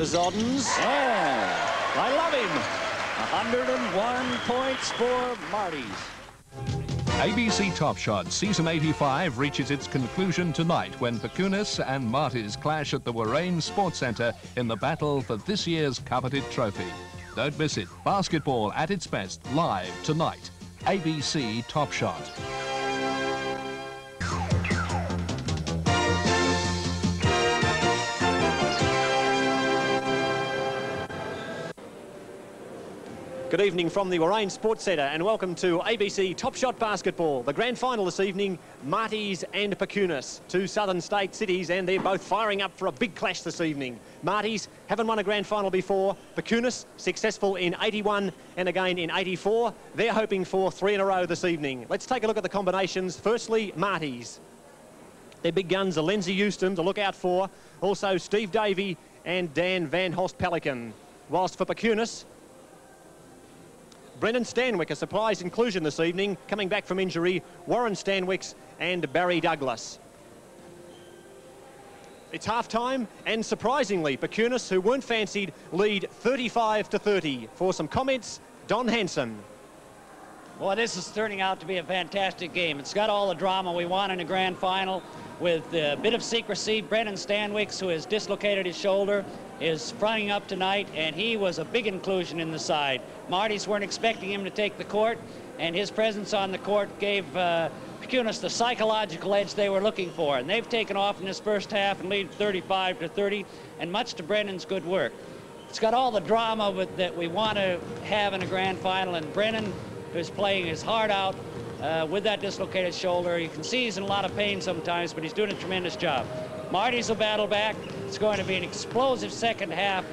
to Zoddens. Yeah, I love him. 101 points for Marti's. ABC Top Shot Season 85 reaches its conclusion tonight when Perkunas and Marti's clash at the Warrane Sports Centre in the battle for this year's coveted trophy. Don't miss it. Basketball at its best live tonight. ABC Top Shot. Good evening from the Warrane Sports Centre and welcome to ABC Top Shot Basketball. The grand final this evening, Marti's and Perkunas, two southern state cities, and they're both firing up for a big clash this evening. Marti's haven't won a grand final before. Perkunas successful in 81 and again in 84. They're hoping for three in a row this evening. Let's take a look at the combinations. Firstly, Marti's. Their big guns are Lindsay Houston to look out for. Also Steve Davey and Dan Van Host Pelican. Whilst for Perkunas, Brendan Stanwick, a surprise inclusion this evening, coming back from injury, Warren Stanwicks and Barry Douglas. It's half-time, and surprisingly, Perkunas, who weren't fancied, lead 35 to 30. For some comments, Don Hanson. Well, this is turning out to be a fantastic game. It's got all the drama we want in a grand final with a bit of secrecy. Brendan Stanwix, who has dislocated his shoulder, is fronting up tonight, and he was a big inclusion in the side. Marti's weren't expecting him to take the court, and his presence on the court gave uh, Perkunas the psychological edge they were looking for. And they've taken off in this first half and lead 35 to 30, and much to Brendan's good work. It's got all the drama with, that we want to have in a grand final, and Brennan, who's playing his heart out uh, with that dislocated shoulder. You can see he's in a lot of pain sometimes, but he's doing a tremendous job. Marti's will battle back. It's going to be an explosive second half.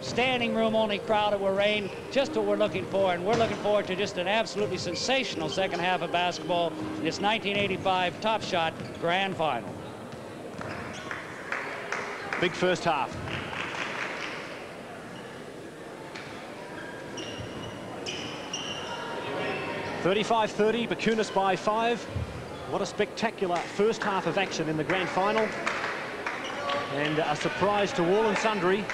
Standing room only crowd at Warrane, just what we're looking for, and we're looking forward to just an absolutely sensational second half of basketball in this 1985 Top Shot Grand Final. Big first half. Thirty-five thirty, Perkunas by five. What a spectacular first half of action in the grand final. And a surprise to all and sundry.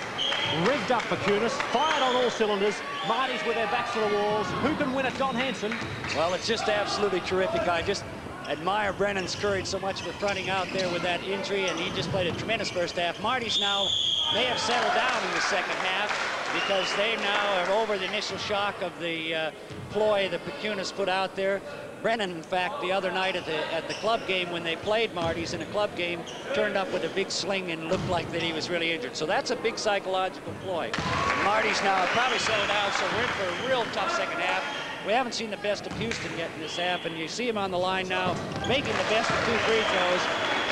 Rigged up for Kunis, fired on all cylinders. Marti's with their backs to the walls. Who can win it? Don Hanson. Well, it's just absolutely terrific. I just admire Brennan's courage so much for fronting out there with that injury, and he just played a tremendous first half. Marti's now may have settled down in the second half because they now are over the initial shock of the uh, ploy that Perkunas put out there. Brennan, in fact, the other night at the at the club game when they played Marti's in a club game, turned up with a big sling and looked like that he was really injured. So that's a big psychological ploy. Marti's now probably settled down, so we're in for a real tough second half. We haven't seen the best of Houston yet in this half, and you see him on the line now, making the best of two free throws.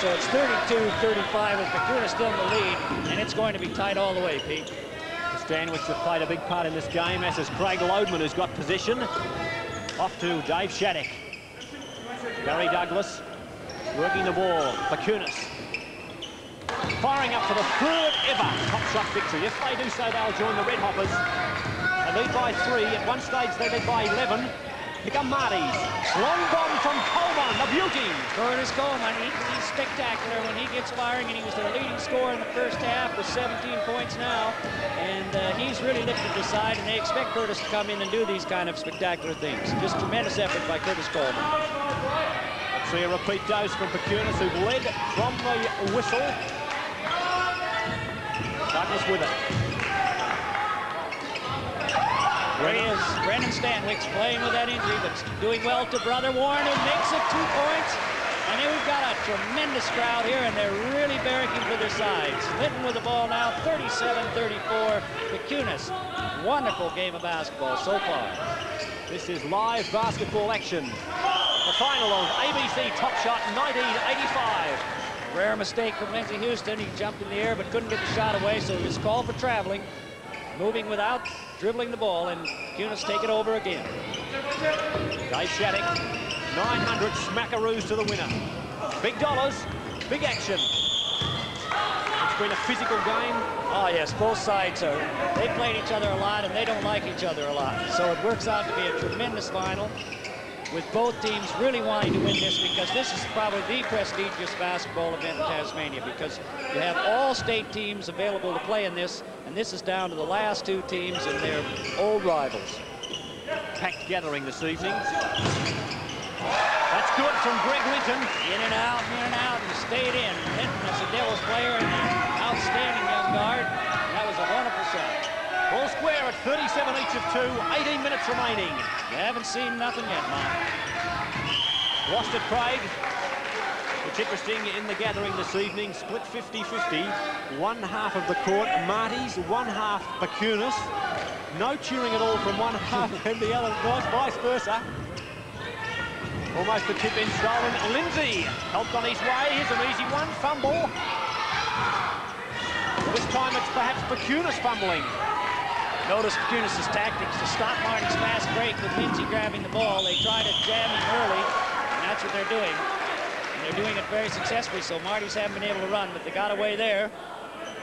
So it's 32-35 with Perkunas still in the lead, and it's going to be tight all the way, Pete. Stanwicks have played a big part in this game, as has Craig Loadman, who's got position. Off to Dave Shattuck. Barry Douglas working the ball. Perkunas firing up for the third ever top shot victory. If they do so, they'll join the Red Hoppers. They lead by three. At one stage, they led by 11. Here come Marti's. Long bomb from Coleman, the beauty. Curtis Coleman, he, he's spectacular when he gets firing, and he was their leading scorer in the first half with 17 points now. And uh, he's really lifted the side, and they expect Curtis to come in and do these kind of spectacular things. Just tremendous effort by Curtis Coleman. Let's see a repeat dose from Perkunas, who led from the whistle. Douglas with it. He is, Stanwicks playing with that injury, but doing well to brother Warren, who makes it two points. And then we've got a tremendous crowd here, and they're really barracking for their sides. Linton with the ball now, 37-34. Perkunas, wonderful game of basketball so far. This is live basketball action. The final of ABC Top Shot 1985. Rare mistake from Lindsey Houston. He jumped in the air but couldn't get the shot away, so he was called for traveling. Moving without dribbling the ball, and Kunis take it over again. Dave Shattuck, 900 smackaroos to the winner. Big dollars, big action. It's been a physical game. Oh, yes, both sides are. They played each other a lot, and they don't like each other a lot. So it works out to be a tremendous final. With both teams really wanting to win this because this is probably the prestigious basketball event in Tasmania because you have all state teams available to play in this, and this is down to the last two teams and their old rivals. Packed gathering this evening. That's good from Greg Linton. In and out, in and out, and stayed in. Linton is a Devils player and outstanding young guard. And that was a wonderful shot. Square at 37 each of two, 18 minutes remaining. You haven't seen nothing yet, Mom. Lost at Craig. It's interesting in the gathering this evening, split 50-50. One half of the court, Marti's, one half Perkunas. No cheering at all from one half and the other, vice versa. Almost a tip in stolen. Lindsay helped on his way. Here's an easy one. Fumble. This time it's perhaps Perkunas fumbling. Notice Perkunas' tactics to stop Marti's fast break with Lindsay grabbing the ball. They try to jam him early, and that's what they're doing. And they're doing it very successfully, so Marti's haven't been able to run, but they got away there.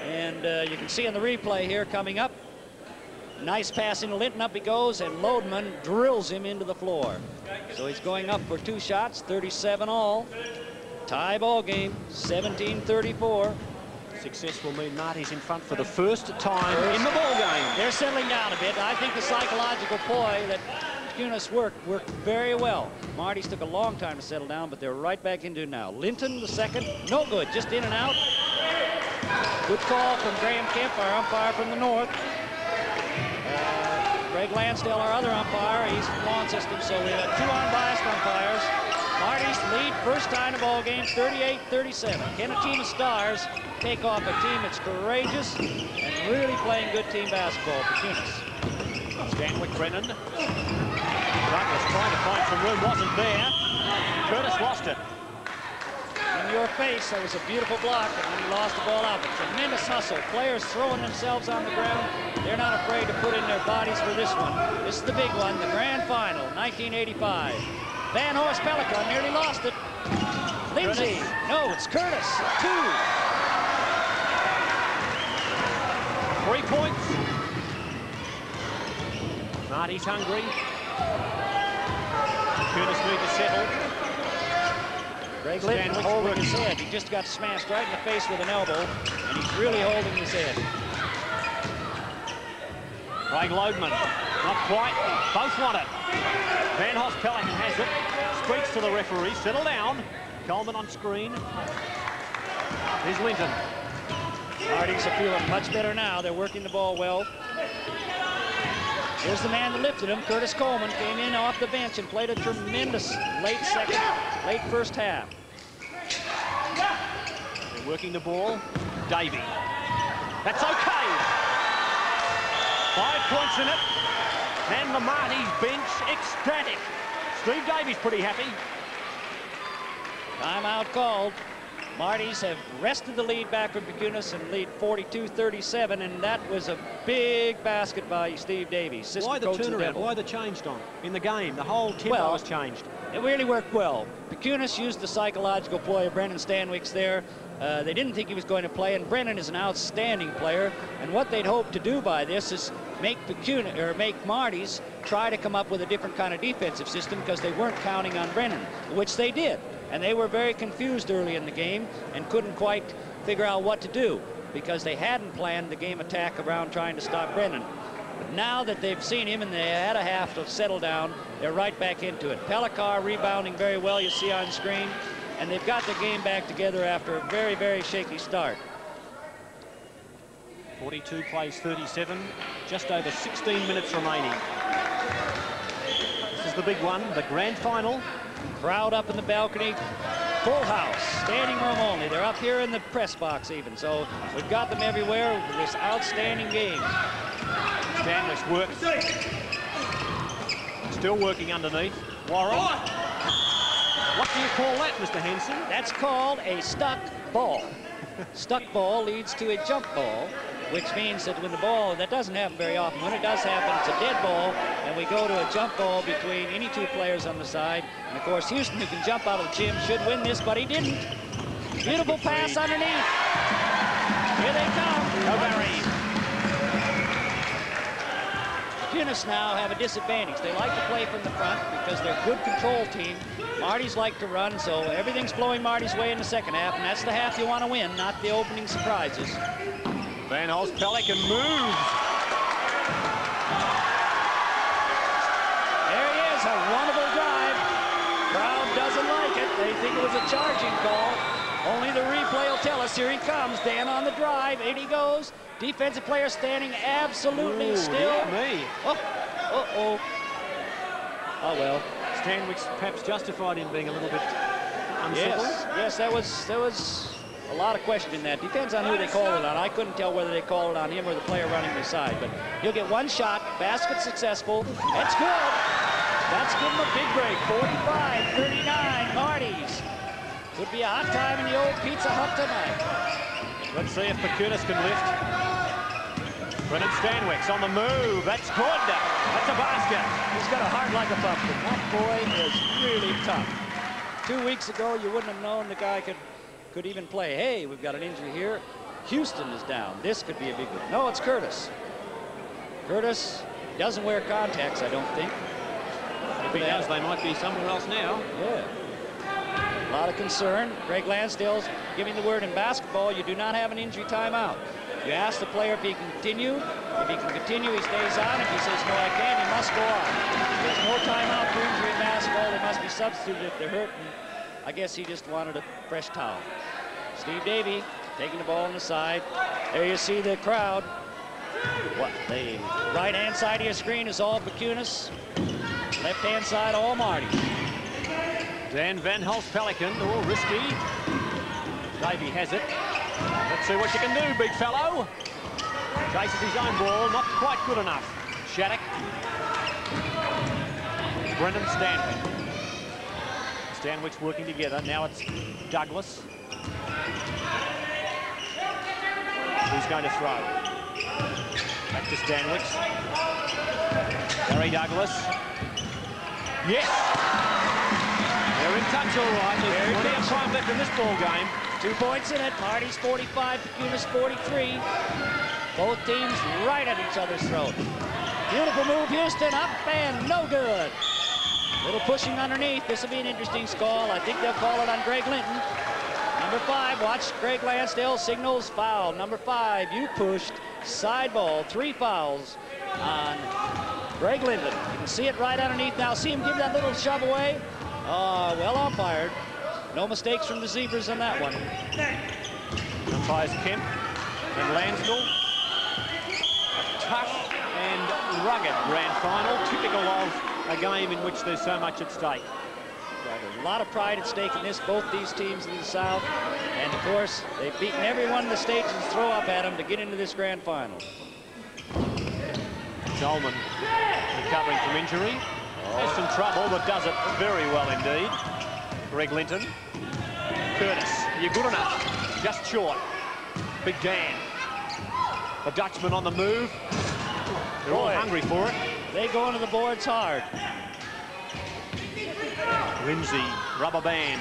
And uh, you can see in the replay here coming up, nice pass into Linton, up he goes, and Lodeman drills him into the floor. So he's going up for two shots, 37 all. Tie ball game, 17-34. Success will mean Marti's in front for the first time in the ball game. They're settling down a bit. I think the psychological ploy that Kunis worked worked very well. Marti's took a long time to settle down, but they're right back into now. Linton, the second, no good, just in and out. Good call from Graham Kemp, our umpire from the north. Uh, Greg Lansdale, our other umpire, he's Lawn System, so we have two unbiased umpires. Lead first time in the ball game, 38-37. Can a team of stars take off a team that's courageous and really playing good team basketball for Kunis? Stanwick Brennan. Douglas trying to find some room, wasn't there. Curtis lost it. In your face, that was a beautiful block, and then he lost the ball out. But tremendous hustle. Players throwing themselves on the ground. They're not afraid to put in their bodies for this one. This is the big one, the grand final, 1985. Van Horst Pelican nearly lost it. Lindsay, no, it's Curtis, two. Three points. Marti's hungry. Kunis need to settle. Greg Stanwick's holding his head. He just got smashed right in the face with an elbow, and he's really holding his head. Craig Lodeman, not quite. Both want it. Van Hoss Pelican has it. Speaks to the referee. Settle down. Coleman on screen. Here's Linton. Hardings are feeling much better now. They're working the ball well. Here's the man that lifted him. Curtis Coleman came in off the bench and played a tremendous late second, late first half. They're working the ball. Davey. That's okay. Five points in it. And the Marti's bench ecstatic. Steve Davies pretty happy. Timeout called. Marti's have wrested the lead back from Perkunas and lead 42-37, and that was a big basket by Steve Davies. Why the turnaround? Why the change, Don? In the game, the whole tempo Well, was changed. It really worked well. Perkunas used the psychological ploy of Brennan Stanwicks there. Uh, they didn't think he was going to play, and Brennan is an outstanding player. And what they'd hoped to do by this is make Perkunas or make Marti's try to come up with a different kind of defensive system because they weren't counting on Brennan, which they did. And they were very confused early in the game and couldn't quite figure out what to do because they hadn't planned the game attack around trying to stop Brennan. But now that they've seen him and they had a half to settle down, they're right back into it. Pelicar rebounding very well, you see on screen, and they've got the game back together after a very, very shaky start. 42 plays 37, just over 16 minutes remaining. This is the big one, the grand final. Crowd up in the balcony, full house, standing room only. They're up here in the press box even, so we've got them everywhere with this outstanding game. Stanley's work. Still working underneath. Warren. What do you call that, Mr. Henson? That's called a stuck ball. stuck ball leads to a jump ball, which means that when the ball, that doesn't happen very often, when it does happen, it's a dead ball, and we go to a jump ball between any two players on the side. And of course, Houston, who can jump out of the gym, should win this, but he didn't. Beautiful pass underneath. Here they come. Barry. Perkunas now have a disadvantage. They like to play from the front because they're a good control team. Marti's like to run, so everything's flowing Marti's way in the second half, and that's the half you want to win, not the opening surprises. Van Holst Pelican moves. There he is, a wonderful drive. Crowd doesn't like it. They think it was a charging call. Only the replay will tell us. Here he comes. Dan on the drive. In he goes. Defensive player standing absolutely Ooh, still. me. Oh, uh-oh. Oh, well. Stanwix perhaps justified in being a little bit unsettled. Yes, yes, that was that was a lot of question in that. Depends on who they call it on. I couldn't tell whether they called it on him or the player running beside. But he'll get one shot. Basket successful. That's good. That's give him a big break. 45-39. Marti's. Would be a hot time in the old Pizza Hut tonight. Let's see if Perkunas can lift. Brennan Stanwix on the move. That's good. That's a basket. He's got a heart like a pumpkin. That boy is really tough. Two weeks ago, you wouldn't have known the guy could could even play. Hey, we've got an injury here. Houston is down. This could be a big one. No, it's Curtis. Curtis doesn't wear contacts, I don't think. If he does, they might be somewhere else now. Yeah. A lot of concern. Greg Lansdale's giving the word in basketball, you do not have an injury timeout. You ask the player if he can continue. If he can continue, he stays on. If he says, no, I can't, he must go on. There's no timeout for injury in basketball. They must be substituted if they're hurt. I guess he just wanted a fresh towel. Steve Davey taking the ball on the side. There you see the crowd. What the right-hand side of your screen is all Perkunas. Left-hand side, all Marti. Dan Van Holst Pelican. Oh, risky. Davey has it. Let's see what you can do, big fellow. Chases his own ball, not quite good enough. Shattuck. Brendan Stanwick. Stanwick's working together. Now it's Douglas. Who's going to throw? Back to Stanwicks. Gary Douglas. Yes! They're in touch all right. There's plenty of time left in this ball game. Two points in it. Marti's 45, Perkunas 43. Both teams right at each other's throat. Beautiful move, Houston, up and no good. Little pushing underneath. This will be an interesting call. I think they'll call it on Greg Linton. Number five, watch Greg Lansdale signals foul. Number five, you pushed side ball. Three fouls on Greg Linton. You can see it right underneath now. See him give that little shove away. Uh, well umpired. No mistakes from the Zebras on that one. Umpires Kemp and Lansdale. Tough and rugged grand final, typical of a game in which there's so much at stake. There's a lot of pride at stake in this, both these teams in the South. And of course, they've beaten everyone in the states and throw up at them to get into this grand final. Dolman recovering from injury. Has some trouble, but does it very well indeed. Greg Linton. Curtis, you're good enough. Just short. Big Dan. The Dutchman on the move. They're all hungry for it. They go into the boards hard. Lindsay, rubber band.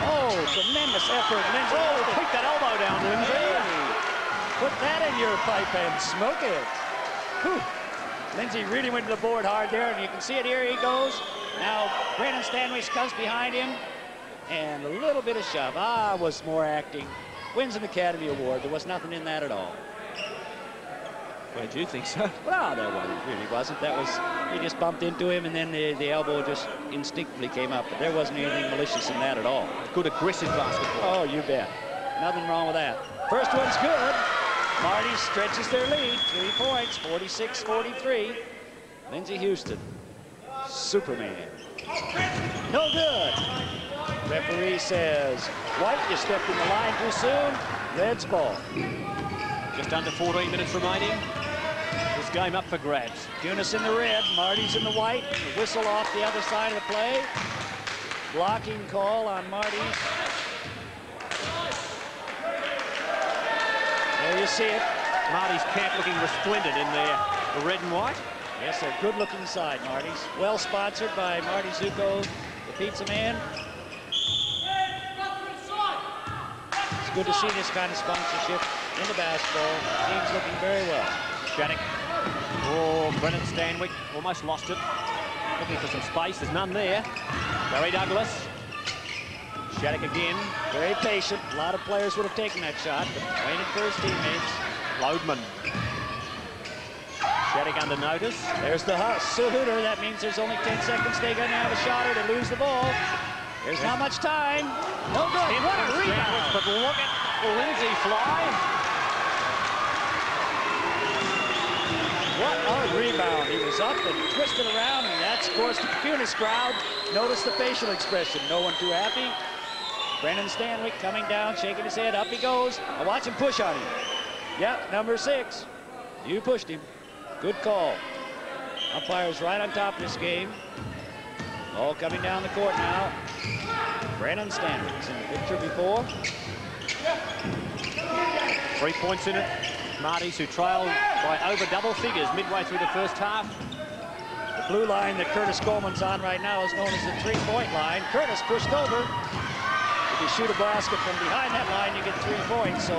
Oh, tremendous effort. Lindsay. Oh, pick that elbow down, Lindsay. Hey, put that in your pipe and smoke it. Whew. Lindsay really went to the board hard there, and you can see it here he goes. Now, Brandon Stanwich comes behind him, and a little bit of shove. Ah, was more acting. Wins an Academy Award. There was nothing in that at all. Why do you think so? Well, there wasn't, really wasn't. That was, he just bumped into him, and then the, the elbow just instinctively came up. But there wasn't anything malicious in that at all. Good aggressive basketball. Oh, you bet. Nothing wrong with that. First one's good. Marti stretches their lead. Three points, 46-43. Lindsey Houston. Superman. No good. Referee says, White, you stepped in the line too soon. Red's ball. Just under 14 minutes remaining. This game up for grabs. Eunice in the red, Marti's in the white. The whistle off the other side of the play. Blocking call on Marti's. There you see it. Marti's camp looking resplendent in their the red and white. Yes, a good looking side, Marti's. Well sponsored by Marti Zucco, the pizza man. It's good to see this kind of sponsorship in the basketball. Team's looking very well. Shattuck Oh, Brennan Stanwick almost lost it. Looking for some space. There's none there. Barry Douglas. Shattuck again. Very patient. A lot of players would have taken that shot, but waited for his teammates. Loadman. Shattuck under notice. There's the Hooter. That means there's only 10 seconds. They're going to have a shot or to lose the ball. There's not much time. No good. What a rebound. But look at oh, Lindsay fly. What He was up and twisted around, and that's, of course, the Punis crowd. Notice the facial expression. No one too happy. Brennan Stanwick coming down, shaking his head. Up he goes. I watch him push on him. Yep, number six. You pushed him. Good call. Umpire's right on top of this game. All coming down the court now. Brennan Stanwick's in the picture before. Three points in it. Marti's who trailed by over double figures midway through the first half. The blue line that Curtis Coleman's on right now is known as the three-point line. Curtis pushed over. If you shoot a basket from behind that line, you get three points. So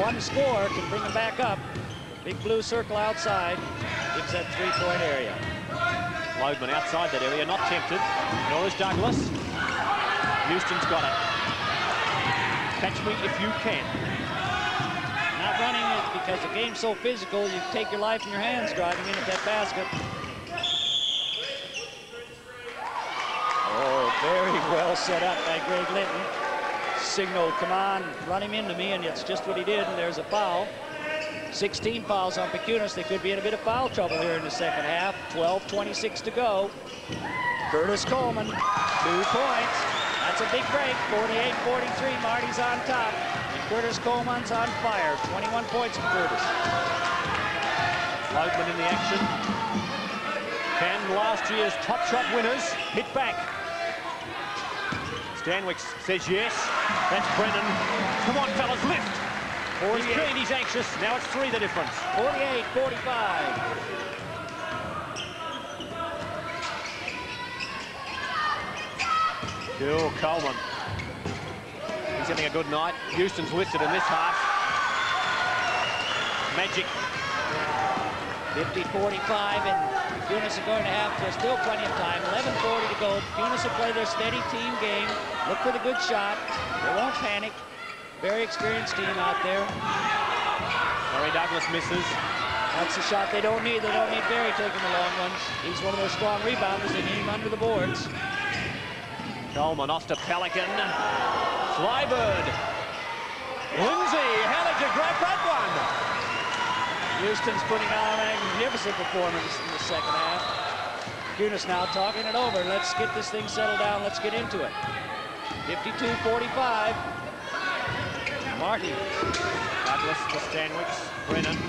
one score can bring them back up. Big blue circle outside gives that three-point area. Loadman outside that area, not tempted. Nor is Douglas. Houston's got it. Catch me if you can. Because the game's so physical, you take your life in your hands driving in at that basket. Oh, very well set up by Greg Linton. Signal, come on, run him into me, and it's just what he did, and there's a foul. 16 fouls on Perkunas. They could be in a bit of foul trouble here in the second half. 12-26 to go. Curtis Coleman, two points. That's a big break, 48-43. Marti's on top. And Curtis Coleman's on fire. 21 points for Curtis. Loadman in the action. Can last year's top shot winners hit back? Stanwick says yes. That's Brennan. Come on, fellas, lift. He's keen, he's anxious. Now it's three the difference. 48-45. Bill Coleman. He's having a good night. Houston's lifted in this half. Magic. 50-45, and Punis are going to have to, still plenty of time. 11.40 to go. Punis will play their steady team game. Look for the good shot. They won't panic. Very experienced team out there. Barry Douglas misses. That's the shot they don't need. They don't need Barry taking the long ones. He's one of those strong rebounders. They need him under the boards. Coleman off to Pelican. Flybird. Lindsay, how did you grab that one? Houston's putting on a magnificent performance in the second half. Kunis now talking it over. Let's get this thing settled down. Let's get into it. 52-45. Martin. Douglas to Stanwicks. Brennan. He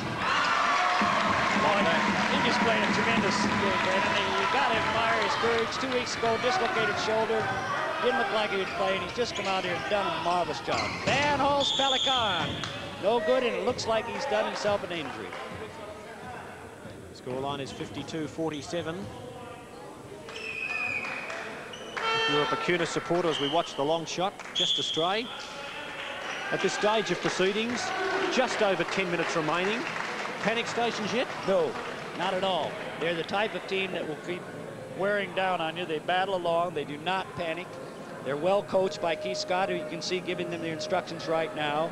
just played a tremendous game, Brennan. You got to admire his courage. Two weeks ago, dislocated shoulder. Didn't look like he was playing. He's just come out here and done a marvelous job. Van Hulst Pelican. No good, and it looks like he's done himself an injury. Scoreline is 52-47. If you're a Pecuna supporter as we watch the long shot, just astray. At this stage of proceedings, just over 10 minutes remaining. Panic stations yet? No, not at all. They're the type of team that will keep wearing down on you. They battle along. They do not panic. They're well coached by Keith Scott, who you can see giving them the instructions right now.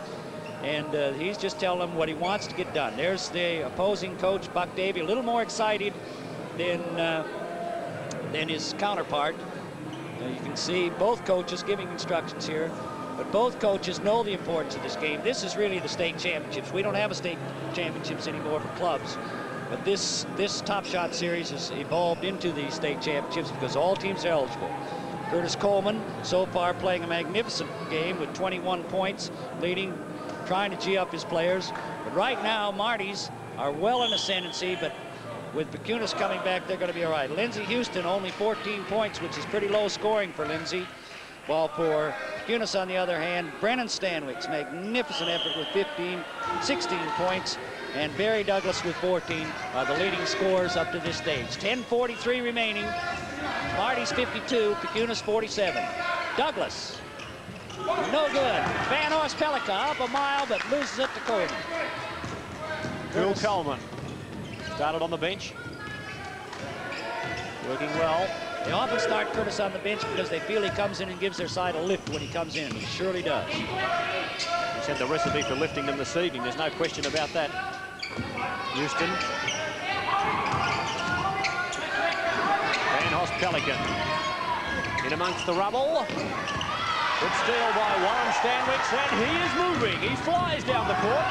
And uh, he's just telling them what he wants to get done. There's the opposing coach, Buck Davy, a little more excited than, uh, than his counterpart. Uh, you can see both coaches giving instructions here. But both coaches know the importance of this game. This is really the state championships. We don't have a state championships anymore for clubs. But this, this Top Shot series has evolved into the state championships because all teams are eligible. Curtis Coleman so far playing a magnificent game with 21 points, leading, trying to gee up his players. But right now, Marti's are well in ascendancy, but with Perkunas coming back, they're going to be all right. Lindsey Houston only 14 points, which is pretty low scoring for Lindsey. While for Perkunas, on the other hand, Brennan Stanwick's magnificent effort with 15, 16 points, and Barry Douglas with 14 are the leading scorers up to this stage. 10.43 remaining. Marti's 52, Perkunas 47. Douglas, no good. Van Horst Pelican up a mile, but loses it to Coleman. Bill Coleman. Started on the bench. Working well. They often start Curtis on the bench because they feel he comes in and gives their side a lift when he comes in. He surely does. He's had the recipe for lifting them this evening. There's no question about that. Houston. Van Pelican. In amongst the rubble. Good steal by Warren Stanwicks, and he is moving. He flies down the court.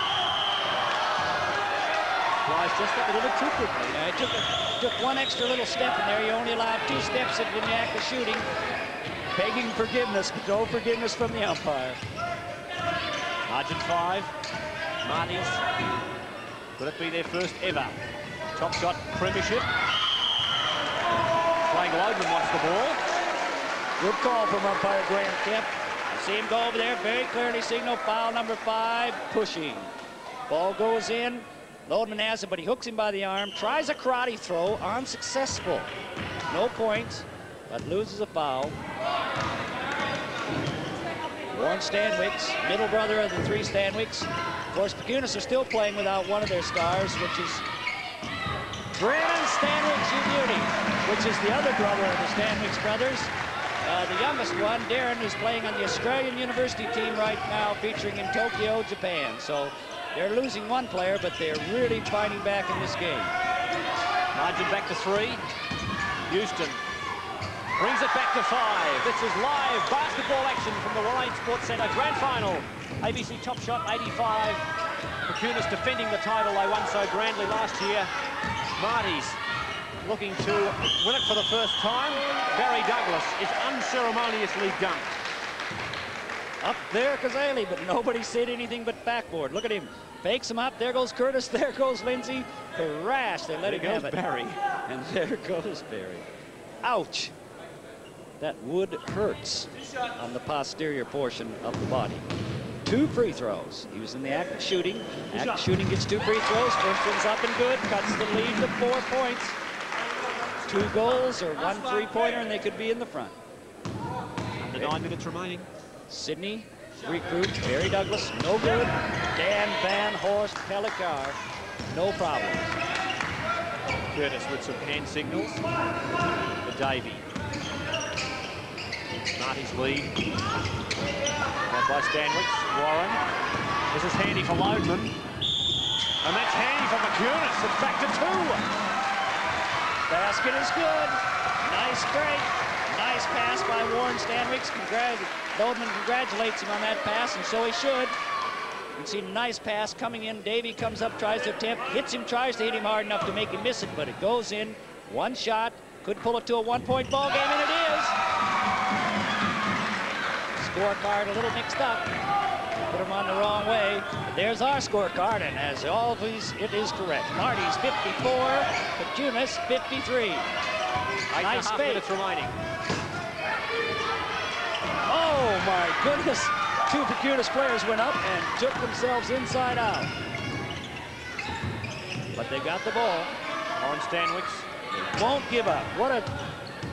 Flies just a little bit too quickly. Yeah, he took, a, took one extra little step in there. He only allowed two steps in the act of shooting. Begging forgiveness, but no forgiveness from the umpire. Margin five. Marti's. Could it be their first ever top shot premiership? Loadman wants the ball. Good call from umpire Graham Kemp. I see him go over there, very clearly signal foul number five, pushing. Ball goes in. Loadman has it, but he hooks him by the arm, tries a karate throw, unsuccessful. No points, but loses a foul. Warren Stanwicks, middle brother of the three Stanwicks. Of course, Perkunas are still playing without one of their stars, which is Brennan Stanwicks, you beauty, which is the other brother of the Stanwicks brothers. Uh, the youngest one, Darren, is playing on the Australian University team right now, featuring in Tokyo, Japan. So they're losing one player, but they're really fighting back in this game. Margin back to three. Houston brings it back to five. This is live basketball action from the Warrane Sports Centre Grand Final. ABC Top Shot 85. Perkunas defending the title they won so grandly last year. Marti's looking to win it for the first time. Barry Douglas is unceremoniously dunked. Up there, Kazali, but nobody said anything but backboard. Look at him. Fakes him up. There goes Curtis. There goes Lindsay. Crash. They let There him have it. Barry. And there goes Barry. Ouch. That wood hurts on the posterior portion of the body. Two free throws. He was in the act of shooting. Act of shooting gets two free throws. First one's up and good. Cuts the lead to four points. Two goals or one three-pointer, and they could be in the front. Under nine minutes remaining. Sydney recruit Barry Douglas, no good. Dan Van Horst Pelicar, no problems. Curtis with some hand signals for Davey. Marti's lead. Got by Stanwicks. Warren. This is handy for Loadman. And that's handy for Perkunas. It's back to two. Basket is good. Nice break. Nice pass by Warren Stanwicks. Congrat Loadman congratulates him on that pass, and so he should. You see a nice pass coming in. Davey comes up, tries to attempt, hits him, tries to hit him hard enough to make him miss it, but it goes in. One shot. Could pull it to a one-point ball game, and it is. Scorecard a little mixed up. Put him on the wrong way. But there's our scorecard, and as always, it is correct. Marti's 54, Perkunas 53. Eight Nice fake. minutes remaining. Oh my goodness. Two Perkunas players went up and took themselves inside out. But they got the ball. On Stanwicks. Won't give up. What a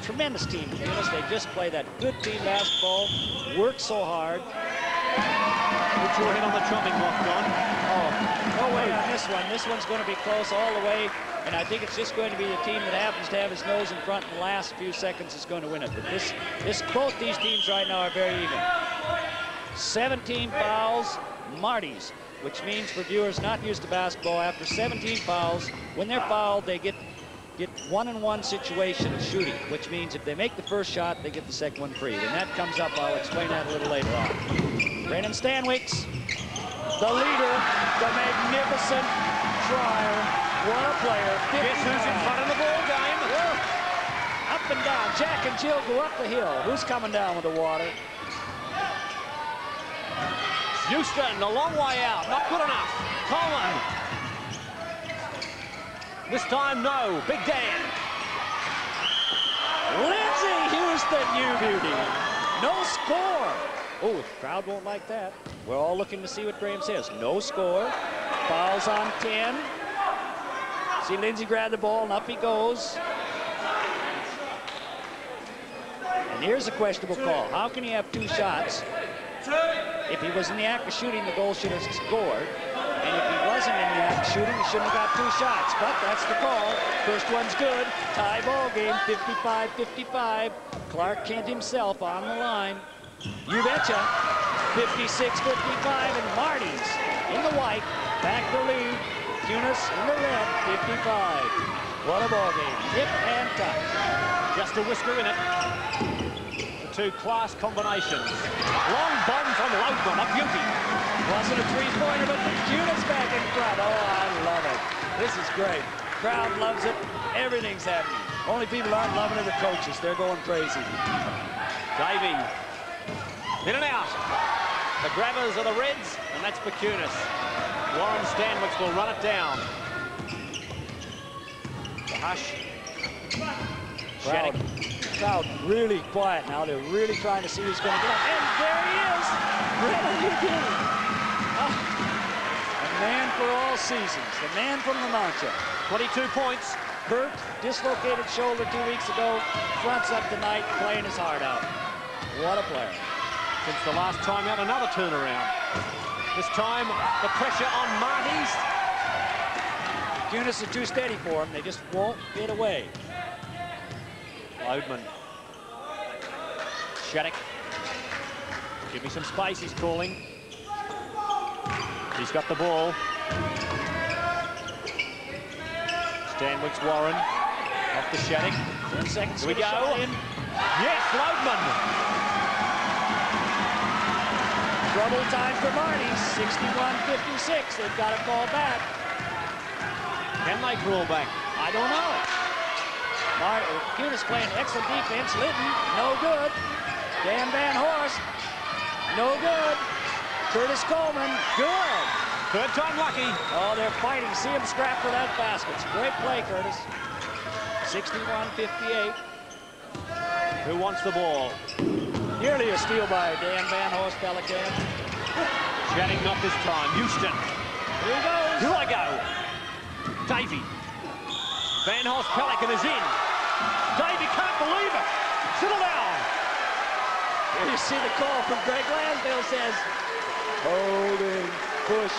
tremendous team, Perkunas. They just play that good team basketball, work so hard. Put your head on the chopping block, Don. Oh, no way on this one. This one's going to be close all the way. And I think it's just going to be the team that happens to have his nose in front in the last few seconds is going to win it. But this, this, both these teams right now are very even. 17 fouls, Marti's, which means for viewers not used to basketball, after 17 fouls, when they're fouled, they get get one-on-one situation of shooting, which means if they make the first shot, they get the second one free. When that comes up, I'll explain that a little later on. Brandon Stanwicks, the leader, the magnificent trier. What a player. Guess who's in 59. front of the ball game? Up and down. Jack and Jill go up the hill. Who's coming down with the water? Houston, a long way out. Not good enough. Coleman. This time, no. Big Dan. Lindsay Houston, you beauty. No score. Oh, the crowd won't like that. We're all looking to see what Graham says. No score. Fouls on 10. See Lindsay grab the ball and up he goes. And here's a questionable call. How can he have two shots? If he was in the act of shooting, the goal should have scored. And if he was wasn't in the act shooting. Shouldn't have got two shots, but that's the call. First one's good. Tie ball game, 55-55. Clark Kent himself on the line. You betcha. 56-55, and Marti's in the white. Back the lead. Punis in the red, 55. What a ball game. Hip and touch. Just a whisker in it. The two class combinations. Long bomb from Loudman, a beauty. Wasn't a three-pointer, but Punis back in front. Oh, I love it. This is great. Crowd loves it. Everything's happening. Only people aren't loving it the coaches. They're going crazy. Davey. In and out. The grabbers are the Reds, and that's Perkunas. Warren Stanwicks will run it down. The hush. Crowd, crowd really quiet now. They're really trying to see who's going to get up. And there he is. Brennan McKinney. For all seasons. The man from La Mancha. 22 points. Hurt, dislocated shoulder two weeks ago. Fronts up tonight, playing his heart out. What a player. Since the last time out, another turnaround. This time, the pressure on Marti's. Kunis is too steady for him. They just won't get away. Loudman. Shattuck. Give me some space, he's calling. He's got the ball. Stanwicks Warren. Off the Shattuck. 10 seconds Here we a go. in. Yes, Loudman. Trouble time for Marti. 61-56. They've got to call back. Can they crawl back? I don't know. Marti, Kunis playing excellent defense. Linton, no good. Dan Van Horst, no good. Curtis Coleman, good. Third time lucky. Oh, they're fighting. See him scrap for that basket. Great play, Curtis. 61-58. Who wants the ball? Nearly a steal by Dan Van Horst Pelican. Shattuck not this time. Houston. Here he goes. Here I go. Davey. Van Horst Pelican is in. Davey can't believe it. Settle down. Here you see the call from Greg Lansdale says, holding, push.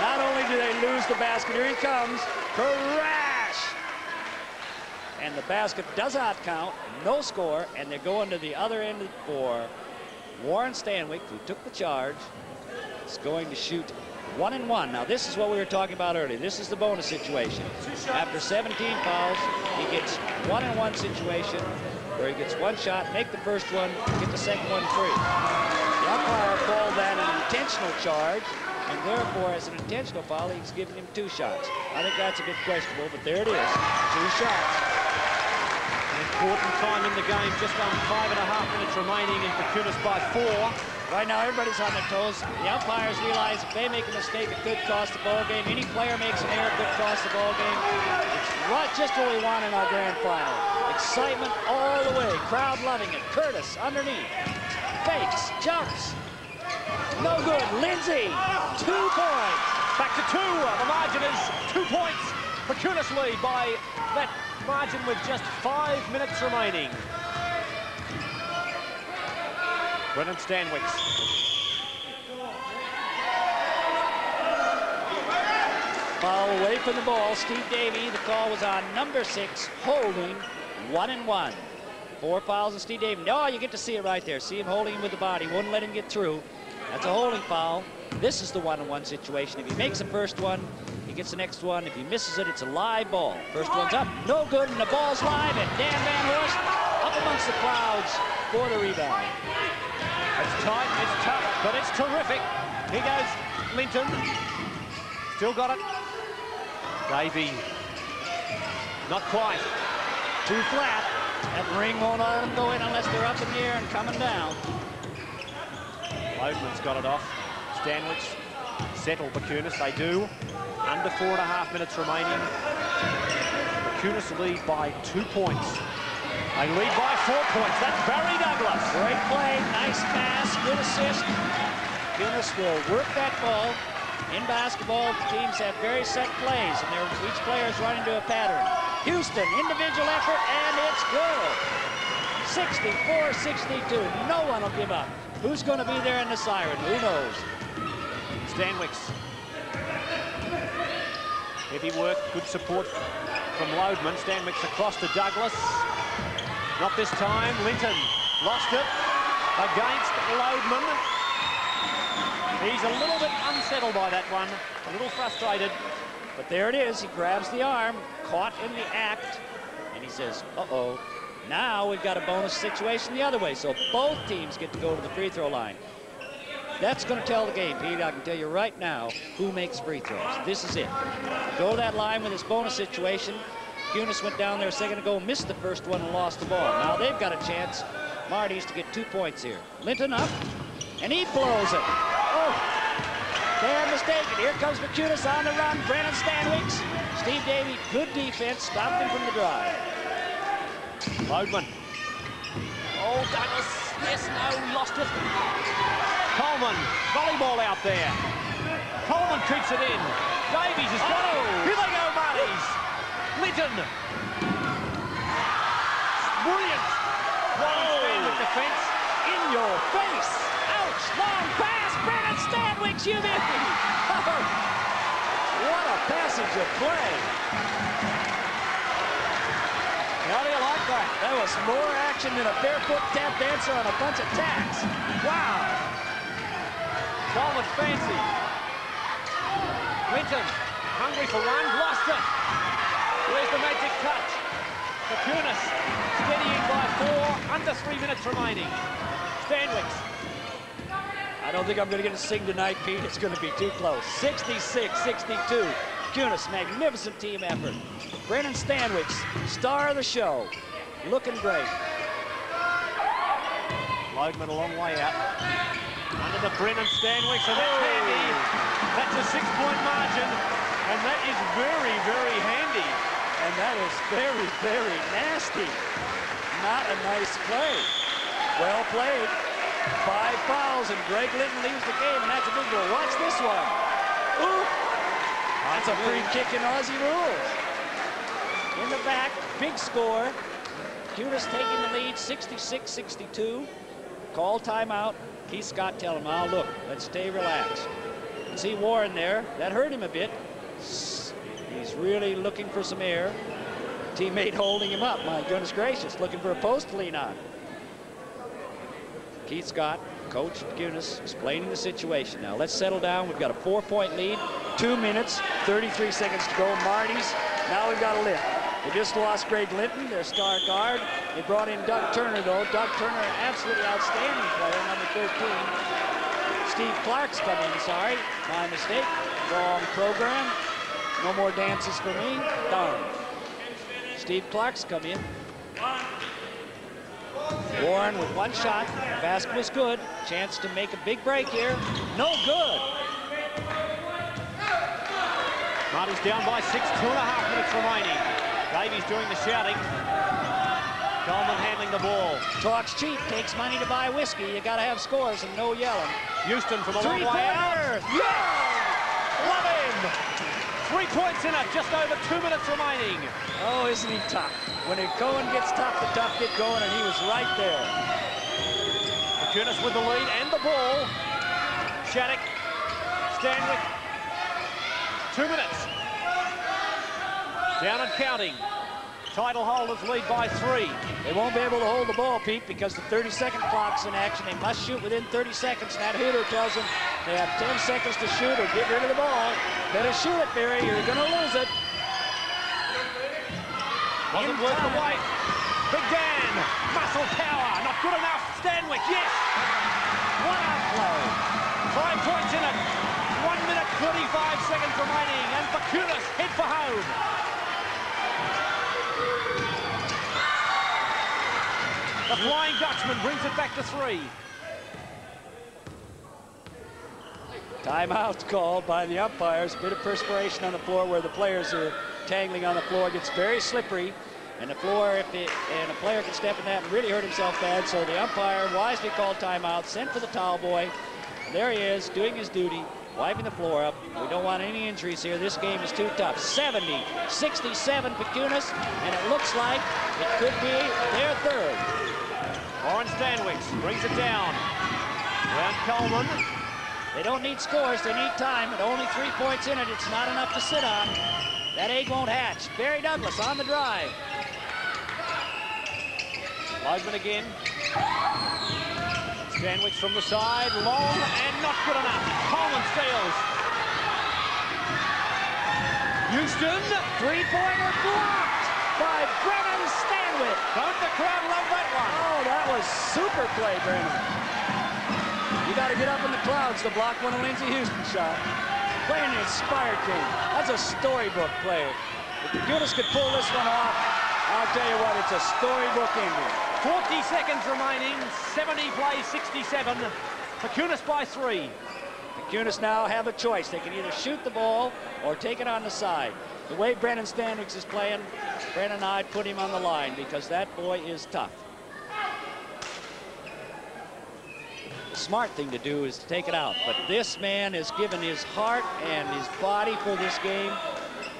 Not only do they lose the basket, here he comes, crash! And the basket does not count, no score, and they're going to the other end for Warren Stanwick, who took the charge, is going to shoot one and one. Now this is what we were talking about earlier. This is the bonus situation. After 17 fouls, he gets one and one situation where he gets one shot, make the first one, get the second one free. The umpire called that an intentional charge, and therefore, as an intentional foul, he's giving him two shots. I think that's a bit questionable, but there it is, two shots. An important time in the game. Just on five and a half minutes remaining and Perkunas by four. Right now, everybody's on their toes. The umpires realize if they make a mistake, it could cost the ball game. Any player makes an error, it could cost the ball game. It's right, just what we want in our grand final. Excitement all the way. Crowd loving it. Curtis underneath. Fakes, jumps. No good. Lindsay, two points. Back to two. Uh, the margin is two points. Lead by that margin with just five minutes remaining. Brennan Stanwicks. Foul away from the ball. Steve Davey, the call was on number six, holding one and one. Four fouls on Steve Davey. No, you get to see it right there. See him holding him with the body. Wouldn't let him get through. That's a holding foul. This is the one-on-one situation. If he makes the first one, he gets the next one. If he misses it, it's a live ball. First one's up, no good, and the ball's live, and Dan Van Horst up amongst the clouds for the rebound. It's tight, it's tough, but it's terrific. Here goes Linton. Still got it. Davey. Not quite. Too flat. That ring won't let them go in unless they're up in the air and coming down. Loudman's got it off. Stanwicks settle Perkunas. They do. Under four and a half minutes remaining. Perkunas lead by two points. They lead by four points. That's Barry Douglas. Great play, nice pass, good assist. Guinness will work that ball. In basketball, teams have very set plays, and each player is running to a pattern. Houston, individual effort, and it's good. 64-62. No one will give up. Who's going to be there in the siren? Who knows? Stanwicks. Heavy work, good support from Loadman. Stanwicks across to Douglas. Not this time. Linton lost it against Loadman. He's a little bit unsettled by that one, a little frustrated. But there it is. He grabs the arm, caught in the act, and he says, uh-oh. Now we've got a bonus situation the other way, so both teams get to go to the free throw line. That's going to tell the game, Pete. I can tell you right now who makes free throws. This is it. Go to that line with this bonus situation. Kunis went down there a second ago, missed the first one and lost the ball. Now they've got a chance, Marti's, to get two points here. Linton up, and he blows it. Oh, they're mistaken. Here comes Perkunas on the run. Brennan Stanwicks. Steve Davey, good defense, stopped him from the drive. Loadman. Oh, Douglas. Yes, no, lost it. Coleman, volleyball out there. Coleman keeps it in. Davies has got it. Here they go, Marti's. Linton. Brilliant. One oh. Stanwick defence. In your face. Ouch! Long pass. Brennan Stanwicks, you it. Oh, what a passage of play. How do you like that? That was more action than a barefoot tap dancer on a bunch of tacks. Wow. Coleman fancy. Linton, hungry for one, lost it. Where's the magic touch? Perkunas, steadying by four, under three minutes remaining. Stanwicks. I don't think I'm going to get a sing tonight, Pete. It's going to be too close. 66-62. Kunis, magnificent team effort. Brennan Stanwicks, star of the show. Looking great. Loadman a long way out. Under the Brennan Stanwicks, so that's handy. That's a six-point margin, and that is very, very handy. And that is very, very nasty. Not a nice play. Well played. Five fouls, and Greg Linton leaves the game, and that's a big goal. Watch this one. Ooh. That's a free kick in Aussie rules. In the back, big score. Kunis taking the lead, 66-62. Call timeout. Keith Scott tell him, oh, look, let's stay relaxed. See Warren there. That hurt him a bit. He's really looking for some air. Teammate holding him up. My goodness gracious, looking for a post to lean on. Keith Scott, coach Kunis, explaining the situation. Now let's settle down. We've got a four-point lead, two minutes, 33 seconds to go. Marti's, now we've got a lift. They just lost Greg Linton, their star guard. They brought in Doug Turner, though. Doug Turner, absolutely outstanding player, number 13. Steve Clark's coming, in, sorry. My mistake. Wrong program. No more dances for me. Darn. Steve Clark's come in. Warren with one shot. Basket was good. Chance to make a big break here. No good. Marti's down by six, two and a half minutes remaining. Davies doing the shouting. Coleman handling the ball. Talks cheap, takes money to buy whiskey. You got to have scores and no yelling. Houston from a long way out. Yeah! Love him! Three points in it, just over two minutes remaining. Oh, isn't he tough? When Cohen gets tough, the tough get going, and he was right there. Perkunas with the lead and the ball. Shattuck, Stanwick. Two minutes. Down and counting. Title holders lead by three. They won't be able to hold the ball, Pete, because the 30-second clock's in action. They must shoot within 30 seconds. And that hooter tells them they have 10 seconds to shoot or get rid of the ball. Better shoot it, Barry. You're going to lose it. Wasn't worth the wait. Big Dan, muscle power, not good enough. Stanwick, yes. One out play. Five points in it. One minute, 35 seconds remaining. And Perkunas head for home. The Flying Dutchman brings it back to three. Timeout called by the umpires. Bit of perspiration on the floor where the players are tangling on the floor. It gets very slippery. And the floor, if it, and a player can step in that and really hurt himself bad. So the umpire wisely called timeout, sent for the towel boy. There he is, doing his duty, wiping the floor up. We don't want any injuries here. This game is too tough. 70, 67 Perkunas, and it looks like it could be their third. Warren Stanwicks brings it down. Around Coleman. They don't need scores, they need time. And only three points in it, it's not enough to sit on. That egg won't hatch. Barry Douglas on the drive. Loadman again. Stanwicks from the side, long and not good enough. Coleman steals. Houston. Three-pointer blocked by Brennan Stanwick. Don't the crowd love that one? Oh, that was super play, Brennan. You got to get up in the clouds to block one of Lindsey Houston's shot. Playing the inspired game. That's a storybook play. If the could pull this one off, I'll tell you what, it's a storybook ending. 40 seconds remaining. 70 plays 67. Perkunas by three. The now have a choice. They can either shoot the ball or take it on the side. The way Brandon Stanwicks is playing, Brandon and I'd put him on the line because that boy is tough. The smart thing to do is to take it out. But this man has given his heart and his body for this game.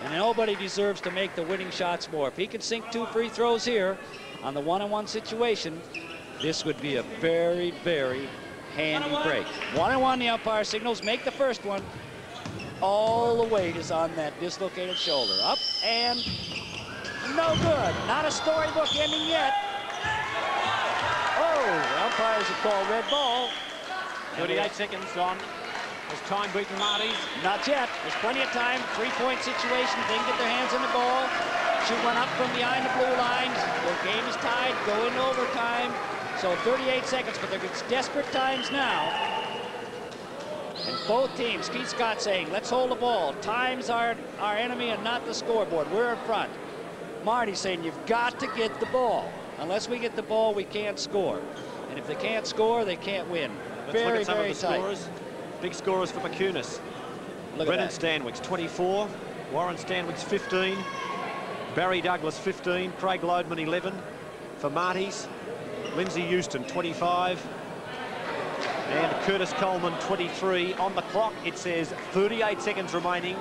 And nobody deserves to make the winning shots more. If he can sink two free throws here on the one-on-one -on -one situation, this would be a very, very handy break. One-on-one, the umpire signals, make the first one. All the weight is on that dislocated shoulder. Up and no good. Not a storybook ending yet. Oh, the umpires have called red ball. 38 seconds on. Has time beaten Marti's? Not yet. There's plenty of time. Three-point situation. They can get their hands on the ball. Shoot one up from behind the blue lines. The game is tied. Go into overtime. So 38 seconds, but there's desperate times now. And both teams, Keith Scott saying, let's hold the ball. Time's our, our enemy and not the scoreboard. We're in front. Marti saying, you've got to get the ball. Unless we get the ball, we can't score. And if they can't score, they can't win. Let's very, look at some very of the tight. scorers. Big scorers for. Look Brennan. Stanwicks, 24. Warren Stanwicks, 15. Barry Douglas, 15. Craig Loadman, 11. For Marti's, Lindsay Houston, 25. And Curtis Coleman, 23. On the clock, it says 38 seconds remaining.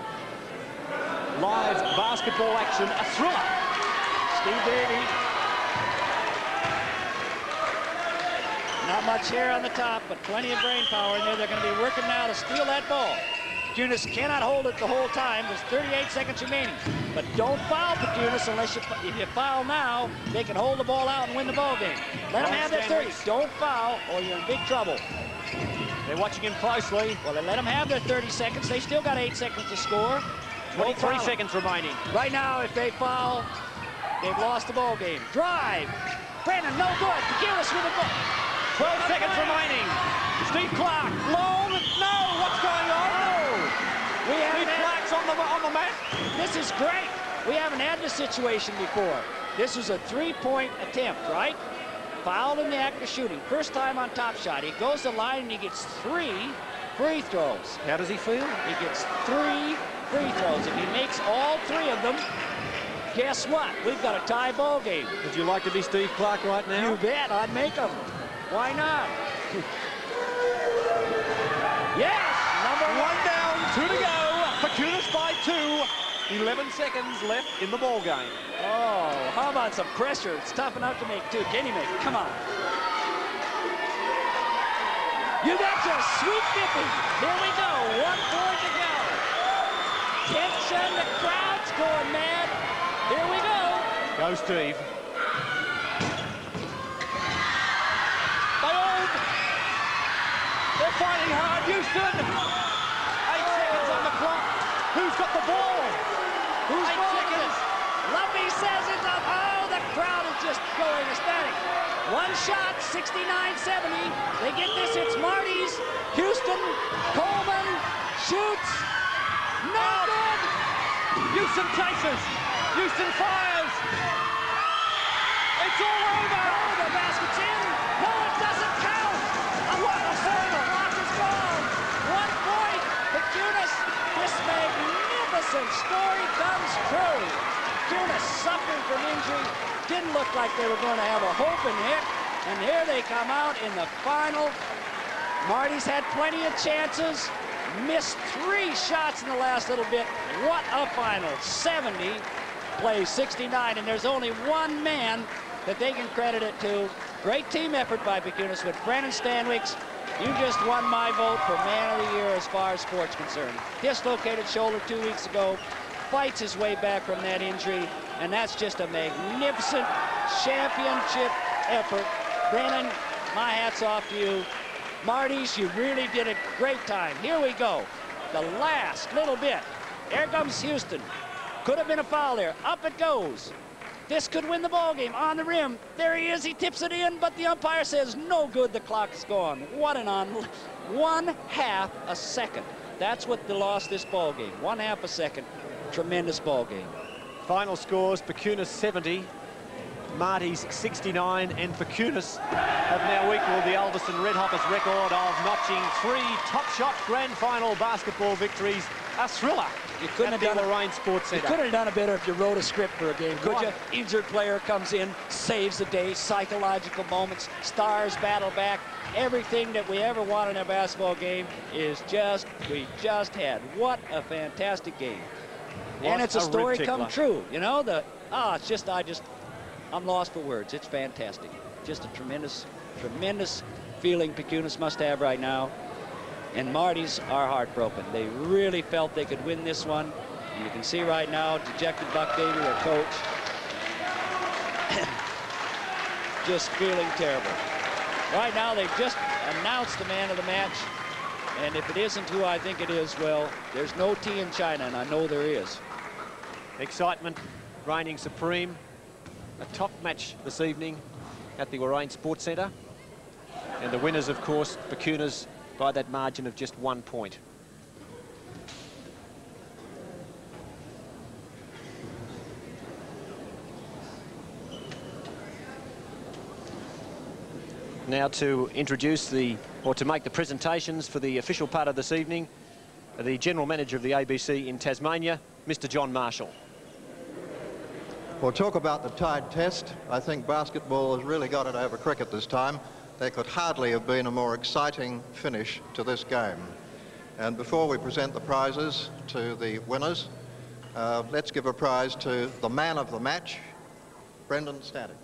Live basketball action, a thriller. Steve Davey. Not much hair on the top, but plenty of brain power in there. They're going to be working now to steal that ball. Punis cannot hold it the whole time. There's 38 seconds remaining. But don't foul Punis unless you, if you foul now, they can hold the ball out and win the ball game. Let them have their 30. Don't foul or you're in big trouble. They're watching him closely. Well, they let them have their 30 seconds. They still got eight seconds to score. 23 seconds remaining. Right now, if they foul, they've lost the ball game. Drive. Brandon, no good. Gillis with the ball. 12 seconds remaining. Steve Clark, long, no, what's going on? We Steve Clark's on the, on the mat. this is great. We haven't had this situation before. This is a three-point attempt, right? Fouled in the act of shooting. First time on top shot. He goes to the line and he gets three free throws. How does he feel? He gets three free throws. If he makes all three of them, guess what? We've got a tie ball game. Would you like to be Steve Clark right now? You bet, I'd make them. Why not? yes, number one. One down, two to go. Perkunas by two. 11 seconds left in the ball game. Oh, how about some pressure? It's tough enough to make two. Can you make it? Come on. You got your sweet 50. Here we go. One point to go. Tension. The crowd's going mad. Here we go. Go, Steve. They. They're fighting hard. Houston. Eight seconds on the clock. Who's got the ball? Who's Eight ball is seconds. it? Lumpy says it's up. Oh, the crowd is just going ecstatic. One shot, 69-70. They get this. It's Marti's. Houston. Coleman shoots. No good. Houston chases. Houston fires. It's all over. Oh, the basket's in. No, it doesn't count. A what a save. The clock is gone. One point. Perkunas. This magnificent story comes true. Perkunas suffering from injury. Didn't look like they were going to have a hope in it. And here they come out in the final. Marti's had plenty of chances. Missed three shots in the last little bit. What a final. 70 plays 69, and there's only one man that they can credit it to. Great team effort by Perkunas with Brandon Stanwicks. You just won my vote for man of the year as far as sports concerned. Dislocated shoulder two weeks ago. fights his way back from that injury, and that's just a magnificent championship effort. Brennan, my hat's off to you. Marti's, you really did a great time. Here we go. The last little bit. Here comes Houston. Could have been a foul there. Up it goes. This could win the ball game on the rim. There he is. He tips it in, but the umpire says no good. The clock's gone. What an on one half a second. That's what the lost this ball game. One half a second. Tremendous ball game. Final scores: Perkunas 70, Marti's 69, and Perkunas have now equalled the Alderson Redhoppers record of notching three top shot grand final basketball victories. A thriller You couldn't have done. Warrane Sports Center. You couldn't have done it better if you wrote a script for a game, could you? Injured player comes in, saves the day, psychological moments, stars battle back. Everything that we ever want in a basketball game is just, we just had. What a fantastic game. What and it's a a story come true. You know, the, ah, it's just, I just, I'm lost for words. It's fantastic. Just a tremendous, tremendous feeling Perkunas must have right now. And Marti's are heartbroken. They really felt they could win this one. And you can see right now, dejected Buck Davy, their coach, just feeling terrible. Right now, they've just announced the man of the match. And if it isn't who I think it is, well, there's no tea in China, and I know there is. Excitement reigning supreme. A top match this evening at the Warrane Sports Centre. And the winners, of course, Perkunas by that margin of just one point. Now to introduce the, or to make the presentations for the official part of this evening, the General Manager of the ABC in Tasmania, Mr John Marshall. Well, talk about the tide test. I think basketball has really got it over cricket this time. There could hardly have been a more exciting finish to this game. And before we present the prizes to the winners, uh, let's give a prize to the man of the match, Brendan Statics.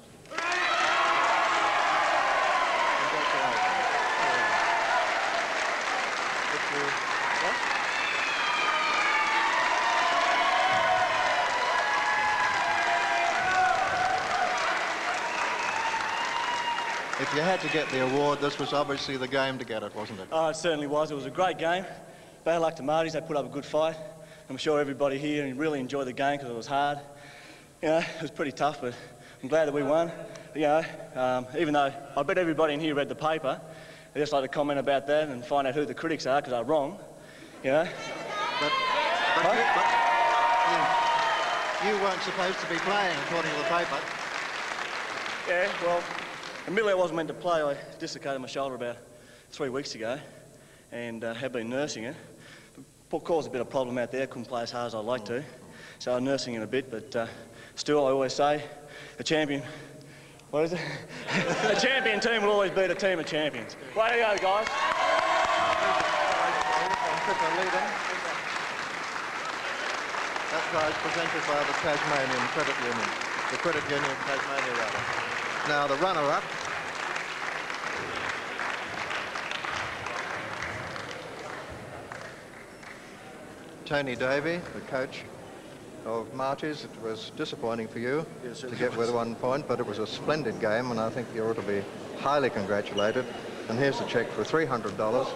If you had to get the award, this was obviously the game to get it, wasn't it? Oh, it certainly was. It was a great game. Bad luck to Marti's. They put up a good fight. I'm sure everybody here really enjoyed the game because it was hard. You know, it was pretty tough, but I'm glad that we won. You know, um, even though I bet everybody in here read the paper, I'd just like to comment about that and find out who the critics are because they're wrong. You know, But, but, you, but you, you weren't supposed to be playing according to the paper. yeah, well, admittedly I wasn't meant to play. I dislocated my shoulder about three weeks ago and uh, have been nursing it. But caused a bit of problem out there. Couldn't play as hard as I'd like to. So I'm nursing it a bit, but uh, still, I always say, a champion. What is it? a champion team will always beat a team of champions. Way to go, guys. That prize presented by the Tasmanian Credit Union, the Credit Union of Tasmania, rather. Now, the runner-up Tony Davey, the coach of Marti's. It was disappointing for you to get with one point, but it was a splendid game, and I think you ought to be highly congratulated. And here's a cheque for $300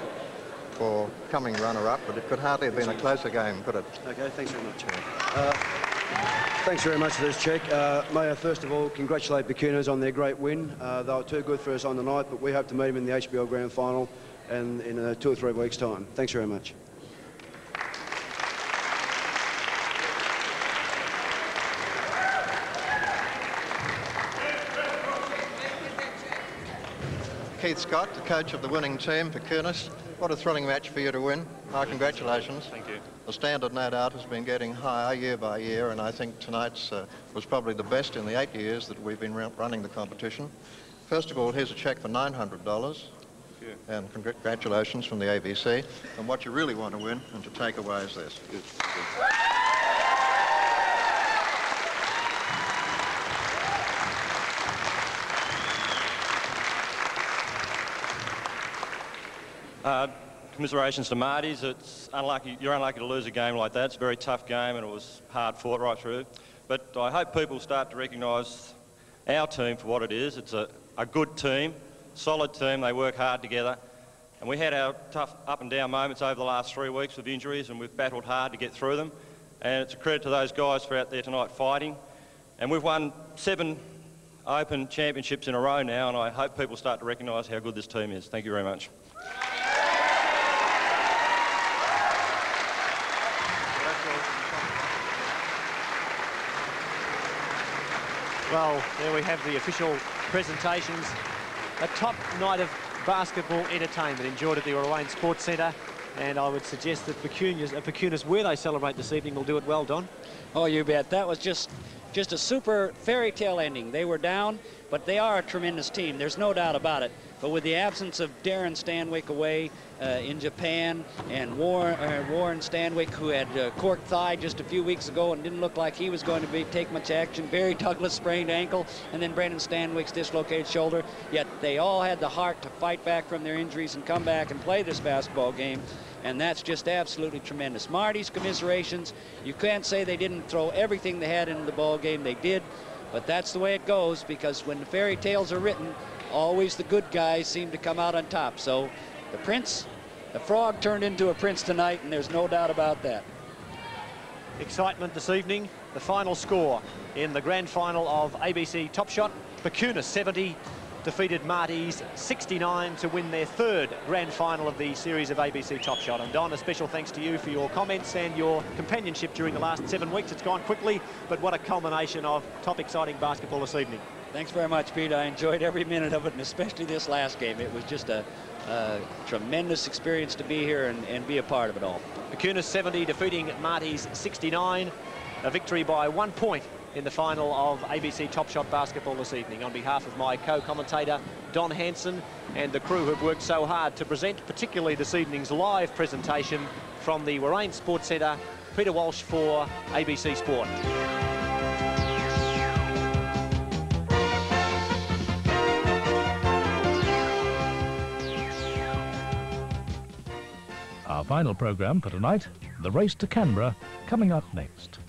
for coming runner-up, but it could hardly have been a closer game, could it? Okay, thanks very much. Uh, thanks very much for this check. Uh, may I first of all congratulate Perkunas on their great win. Uh, they were too good for us on the night, but we hope to meet them in the HBL Grand Final and in uh, two or three weeks' time. Thanks very much. Keith Scott, the coach of the winning team, Perkunas. What a thrilling match for you to win. Our congratulations. Thank you. The standard, no doubt, has been getting higher year by year, and I think tonight's uh, was probably the best in the eight years that we've been running the competition. First of all, here's a cheque for $900. And congratulations from the ABC. And what you really want to win and to take away is this. Uh, commiserations to Marti's. It's unlucky, you're unlucky to lose a game like that. It's a very tough game and it was hard fought right through. But I hope people start to recognise our team for what it is. It's a, a good team, solid team. They work hard together. And we had our tough up and down moments over the last three weeks with injuries and we've battled hard to get through them. And it's a credit to those guys for out there tonight fighting. And we've won seven Open championships in a row now, and I hope people start to recognise how good this team is. Thank you very much. Well, there we have the official presentations. A top night of basketball entertainment enjoyed at the Warrane Sports Centre. And I would suggest that Perkunas, uh, where they celebrate this evening, will do it well, Don. Oh, you bet. That was just just a super fairy tale ending. They were down, but they are a tremendous team. There's no doubt about it. But with the absence of Darren Stanwyck away uh, in Japan and Warren, uh, Warren Stanwyck, who had uh, corked thigh just a few weeks ago and didn't look like he was going to be take much action. Barry Douglas sprained ankle, and then Brandon Stanwyck's dislocated shoulder. Yet they all had the heart to fight back from their injuries and come back and play this basketball game and that's just absolutely tremendous. Marti's commiserations, you can't say they didn't throw everything they had into the ball game. They did, but that's the way it goes because when the fairy tales are written, always the good guys seem to come out on top. So the prince, the frog turned into a prince tonight, and there's no doubt about that. Excitement this evening. The final score in the grand final of ABC Top Shot. Pecuna 70, defeated Marti's 69 to win their third grand final of the series of ABC Top Shot. And Don, a special thanks to you for your comments and your companionship during the last seven weeks. It's gone quickly, but what a culmination of top exciting basketball this evening. Thanks very much, Pete. I enjoyed every minute of it, and especially this last game. It was just a, a tremendous experience to be here and, and be a part of it all. Pecuna 70 defeating Marti's 69. A victory by one point in the final of ABC Top Shot Basketball this evening. On behalf of my co-commentator, Don Hanson, and the crew who've worked so hard to present, particularly this evening's live presentation from the Warrane Sports Centre, Peter Walsh for ABC Sport. Final programme for tonight, the race to Canberra, coming up next.